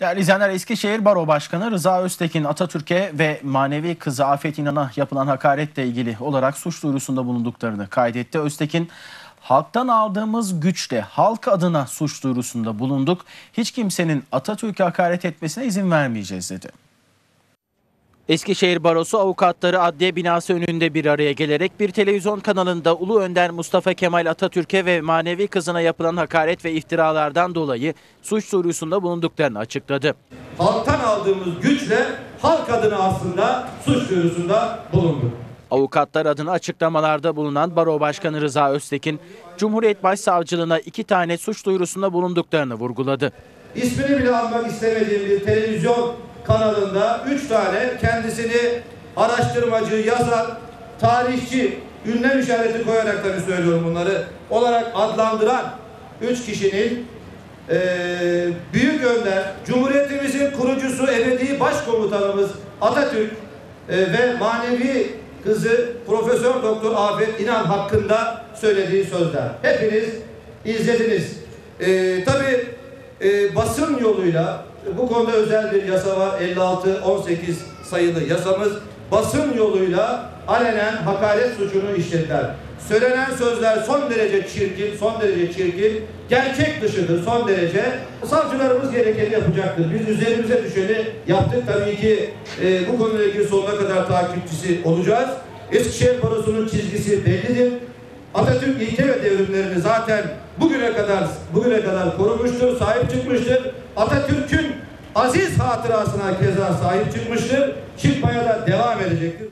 Değerli izleyenler Eskişehir Baro Başkanı Rıza Öztekin Atatürk'e ve manevi kızı Afet İnan'a yapılan hakaretle ilgili olarak suç duyurusunda bulunduklarını kaydetti. Öztekin halktan aldığımız güçle halk adına suç duyurusunda bulunduk. Hiç kimsenin Atatürk'e hakaret etmesine izin vermeyeceğiz dedi. Eskişehir Barosu avukatları adliye binası önünde bir araya gelerek bir televizyon kanalında Ulu Önder Mustafa Kemal Atatürk'e ve manevi kızına yapılan hakaret ve iftiralardan dolayı suç duyurusunda bulunduklarını açıkladı. halktan aldığımız güçle halk adına aslında suç duyurusunda bulunduk. Avukatlar adına açıklamalarda bulunan Baro Başkanı Rıza Öztekin, Cumhuriyet Başsavcılığına iki tane suç duyurusunda bulunduklarını vurguladı. İsmini bile almak istemediğim bir televizyon kanalında üç tane kendisini araştırmacı, yazar, tarihçi, ünlem işareti koyarak tabii söylüyorum bunları olarak adlandıran üç kişinin eee büyük önder, Cumhuriyetimizin kurucusu, ebedi başkomutanımız Atatürk eee, ve manevi kızı Profesör Doktor Afet İnan hakkında söylediği sözler. Hepiniz izlediniz. Eee tabii e, basın yoluyla bu konuda özel bir yasa var 56-18 sayılı yasamız basın yoluyla alenen hakaret suçunu işlettiler. Söylenen sözler son derece çirkin, son derece çirkin, gerçek dışıdır son derece. Savcılarımız gerekeni yapacaktır. Biz üzerimize düşeni yaptık. Tabii ki e, bu konuyla ilgili sonuna kadar takipçisi olacağız. Eskişehir Barosu'nun çizgisi bellidir. Atatürk ilke ve devrimlerini zaten bugüne kadar bugüne kadar korumuştur, sahip çıkmıştır. Atatürk'ün aziz hatırasına keza sahip çıkmıştır. Çıkmaya da devam edecektir.